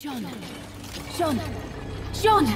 John! John! John!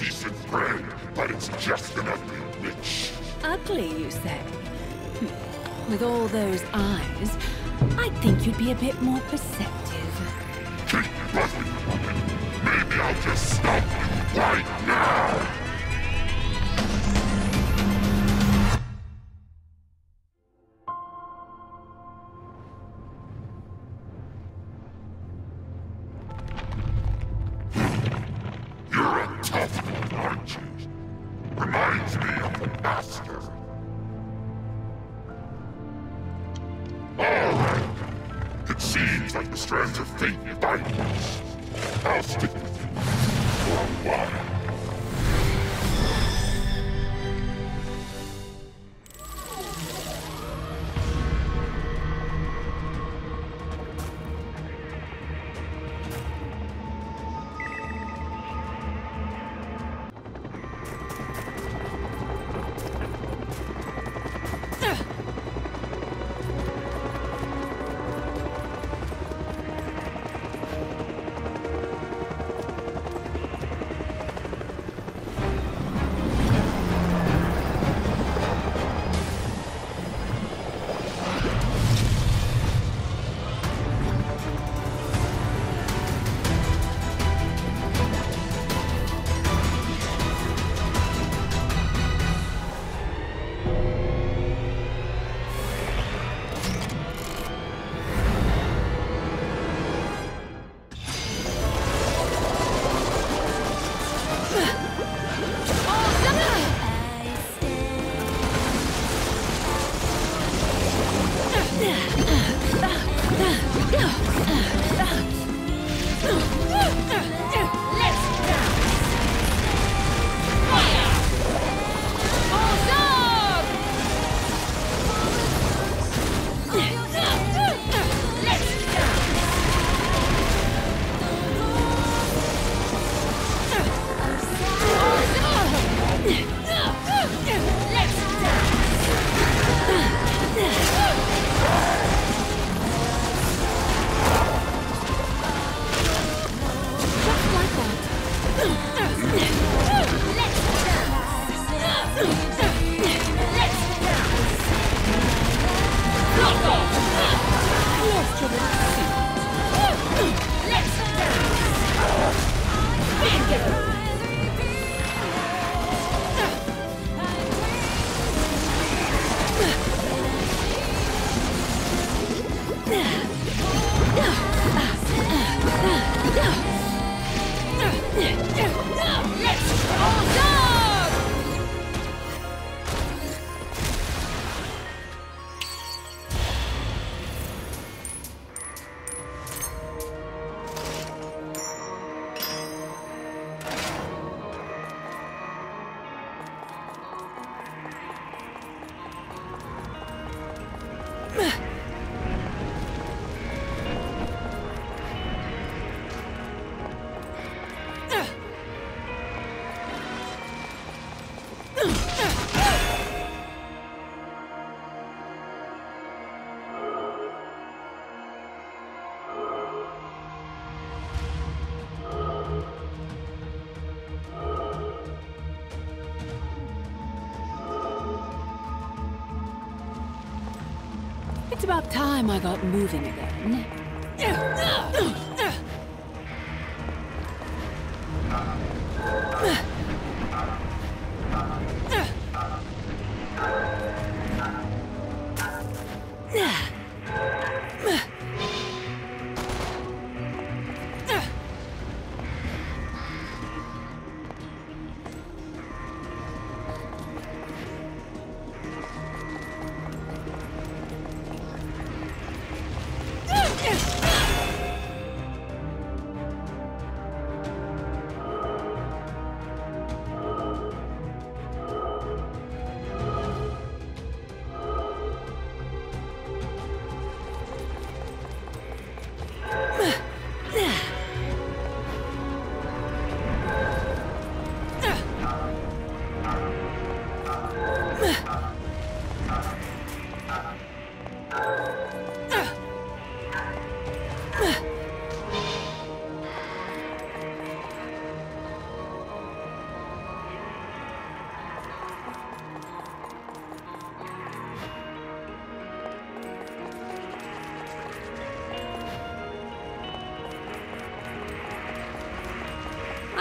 Decent bread, but it's just an ugly witch. Ugly, you say? Hmm. With all those eyes, I'd think you'd be a bit more perceptive. Keep buzzing, woman. Maybe I'll just stop you right now. It's about time I got moving again.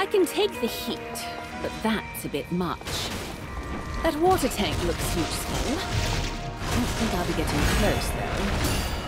Can take the heat, but that's a bit much. That water tank looks useful. I don't think I'll be getting close, though.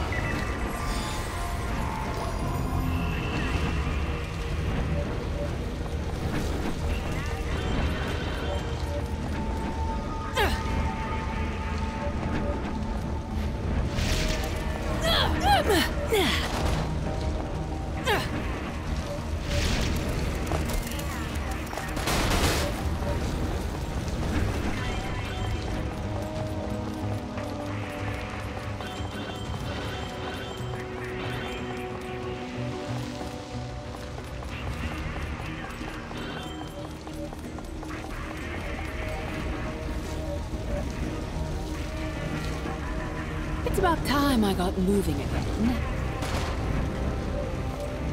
Time I got moving again.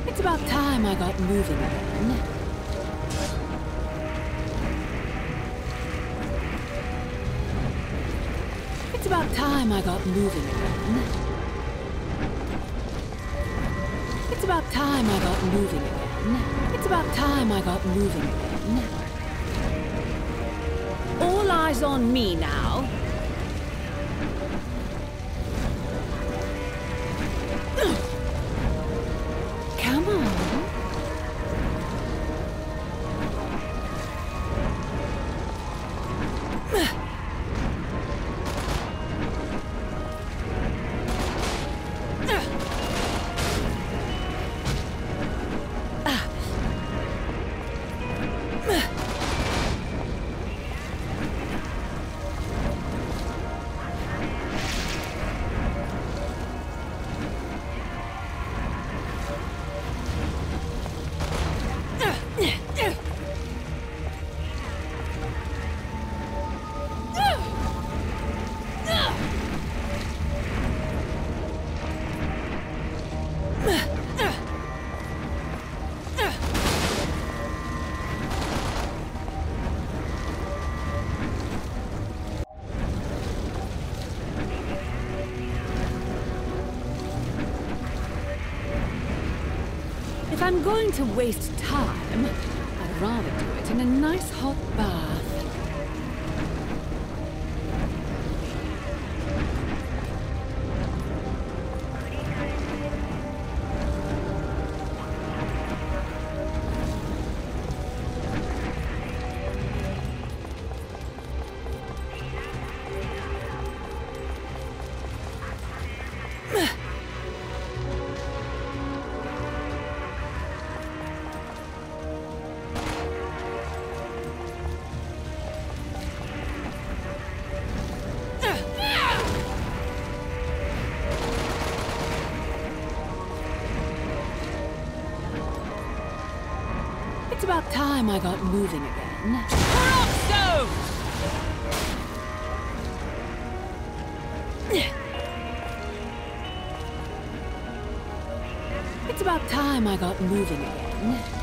It's about time I got moving again. It's about time I got moving again. It's about time I got moving again. It's about time I got moving again. All eyes on me now. Going to waste time, I'd rather do it in a nice hot It's about time I got moving again. It's about time I got moving again.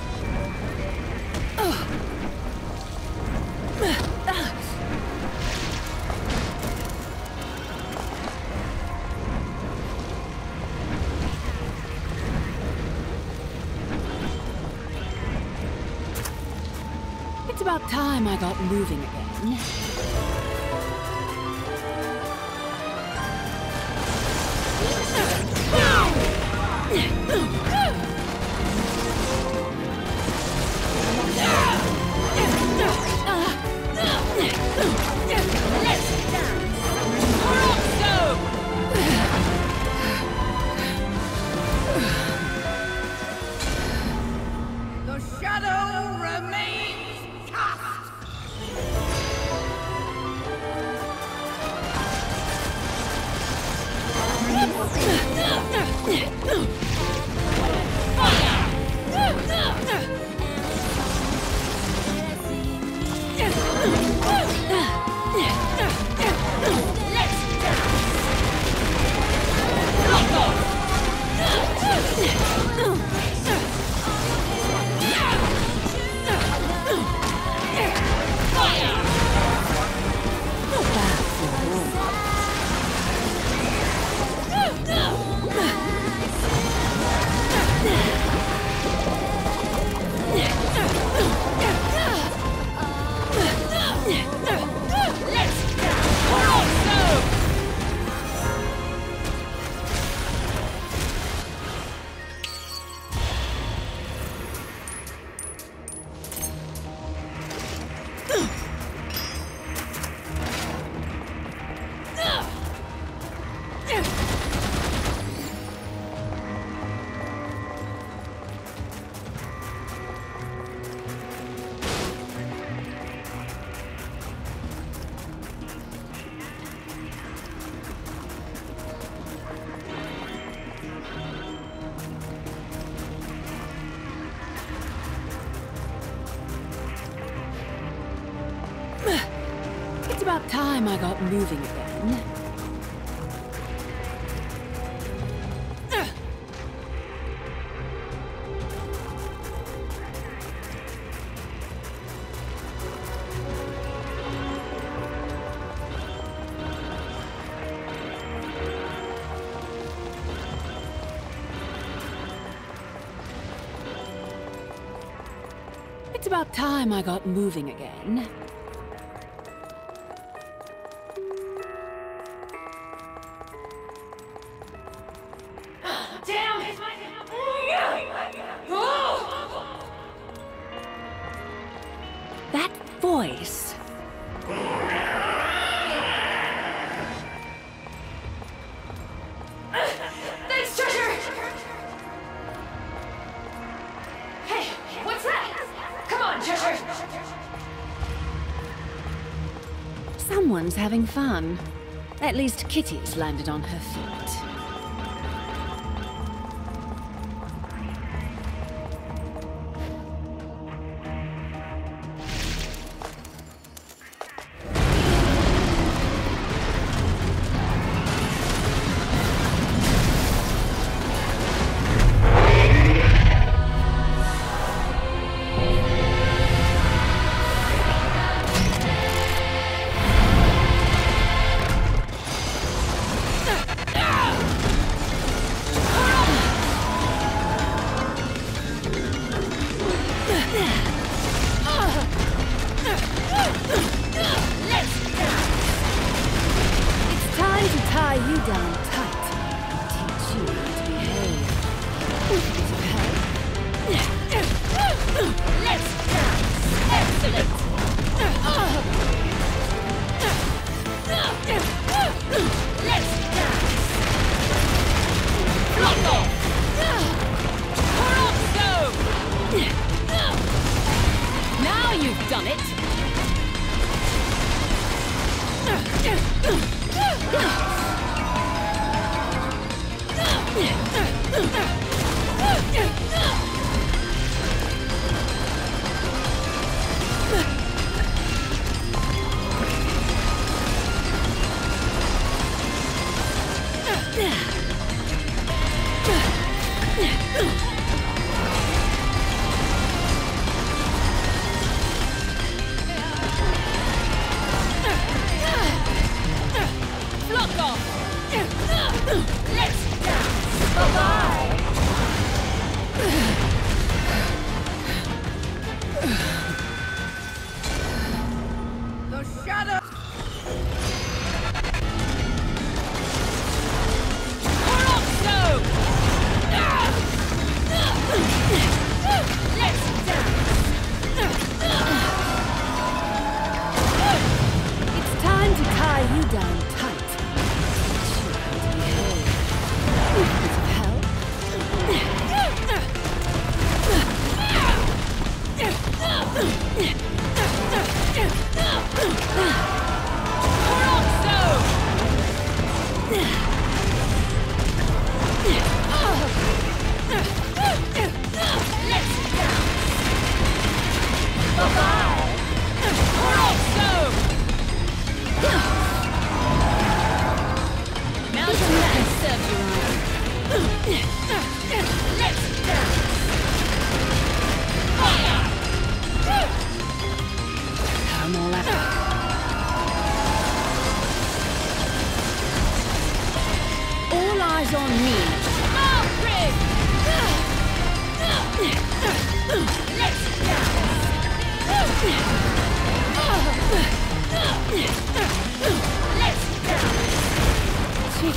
I got moving again. Time I got moving again. It's about time I got moving again. That voice. Thanks, treasure! Hey, what's that? Come on, treasure! Someone's having fun. At least Kitty's landed on her feet.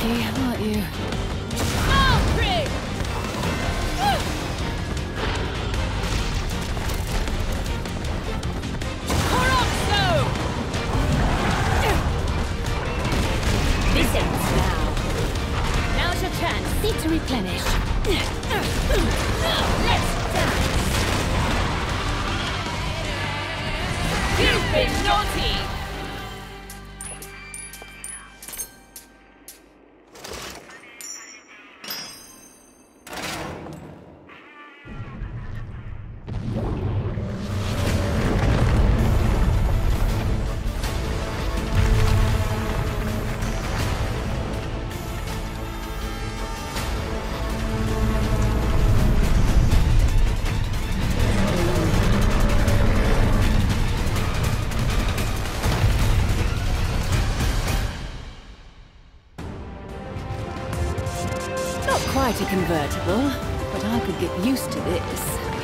Cheeky, aren't you? Get used to this.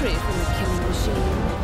from the killing machine.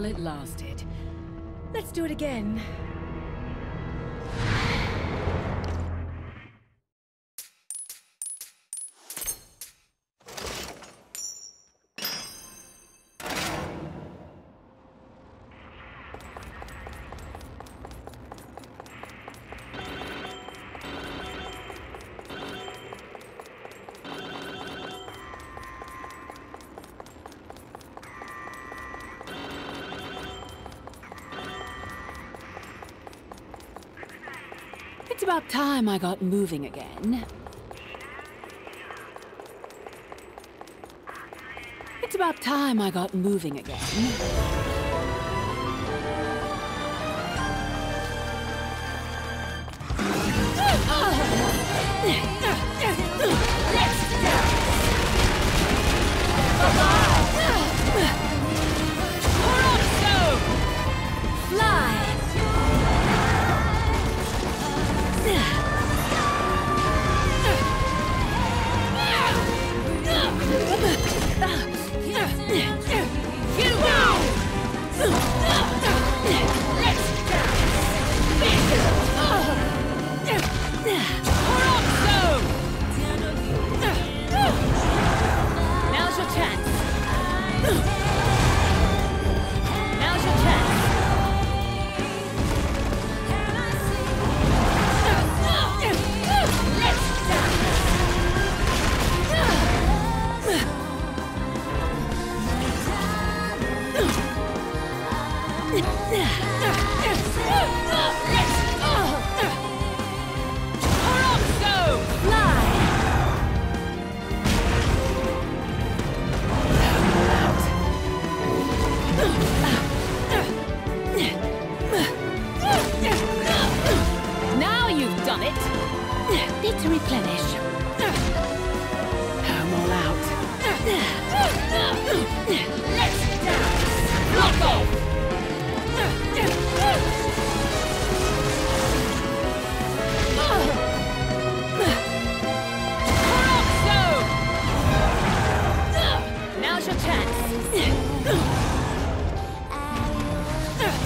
While it lasted. Let's do it again. About time I got moving again. It's about time I got moving again.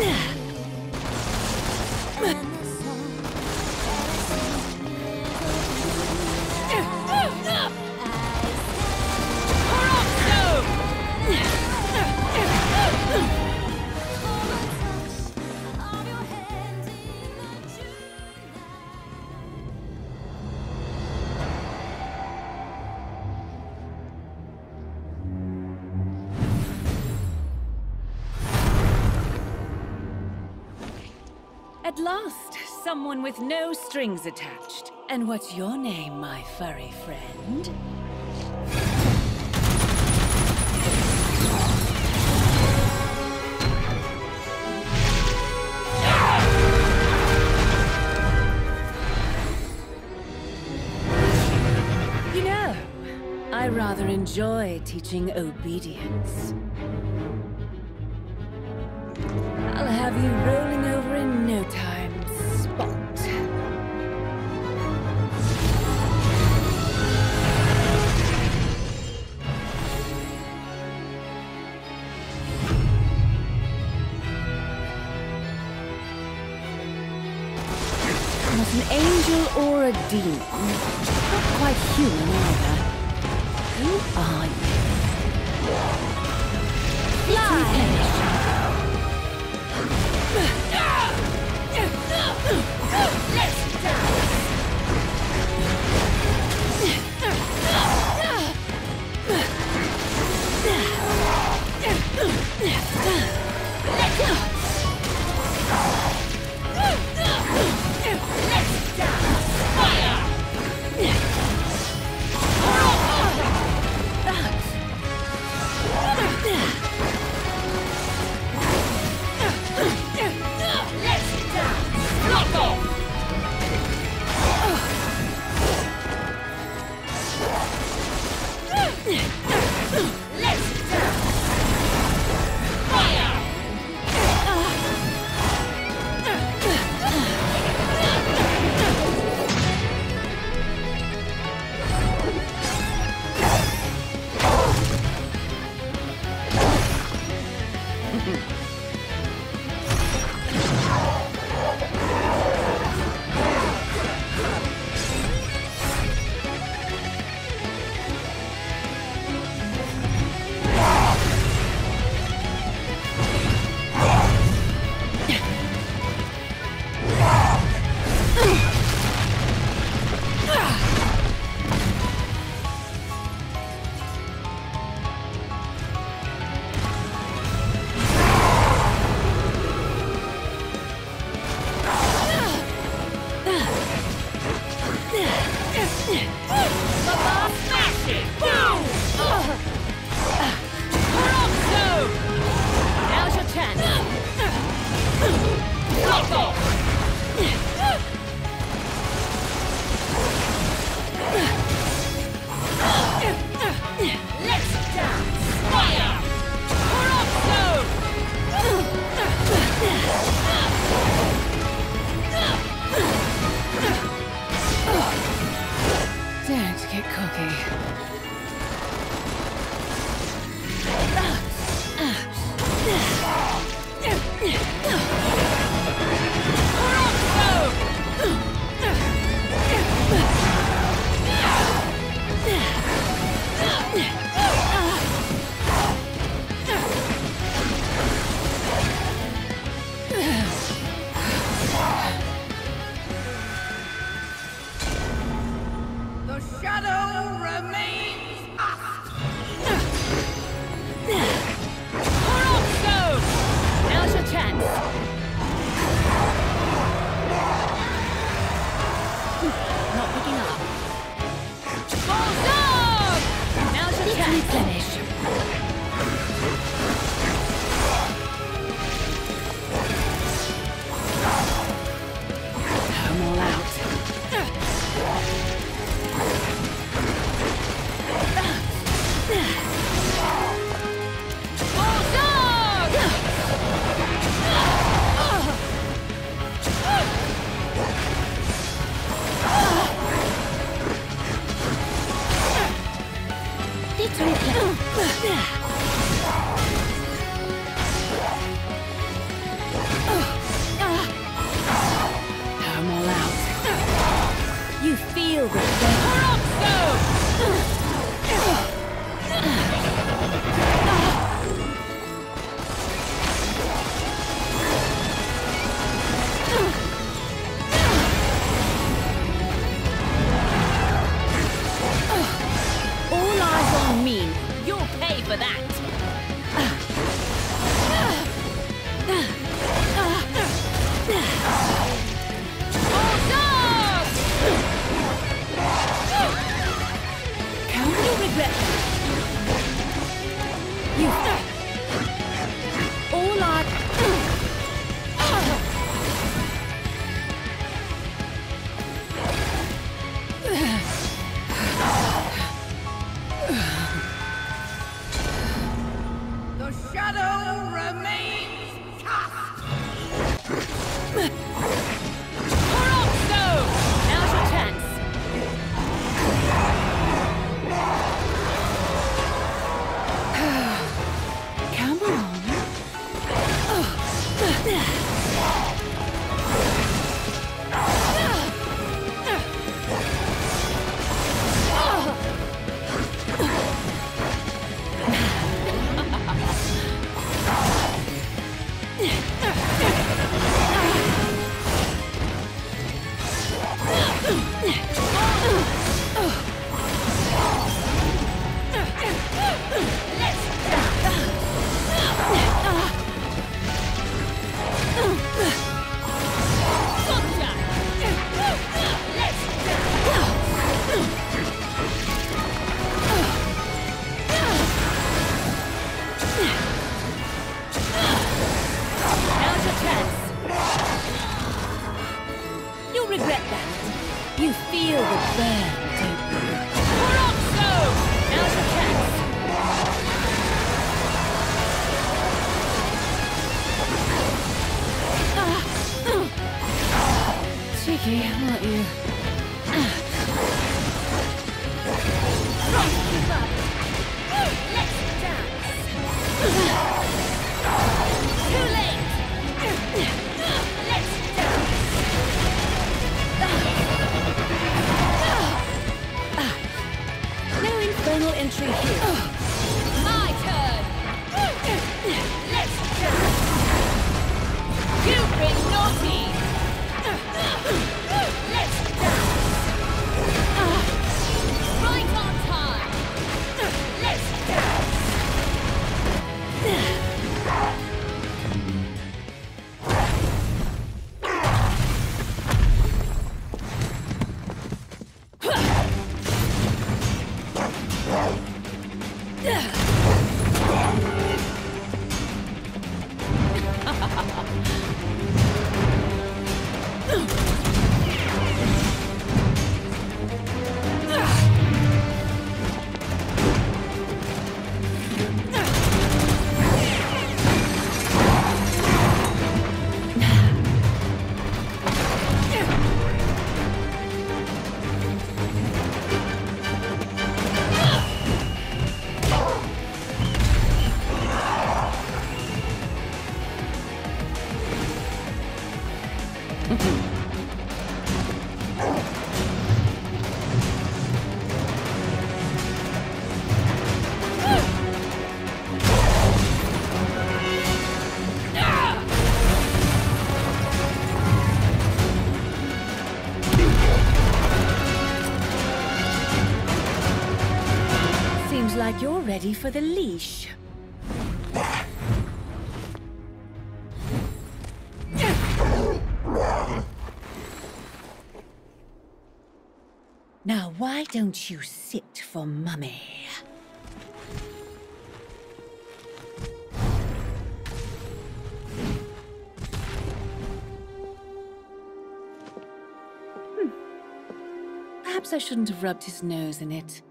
Yeah. At last, someone with no strings attached. And what's your name, my furry friend? You know, I rather enjoy teaching obedience. I'll have you Not an angel or a demon. Not quite human either. Who are you? Fly! regret that. You feel the burn, don't you? Now's your chance. Ah, Cheeky, aren't you? Let's dance! Journal entry here. My turn! Let's go! You bring naughty! Ready for the leash. Now, why don't you sit for Mummy? Hmm. Perhaps I shouldn't have rubbed his nose in it.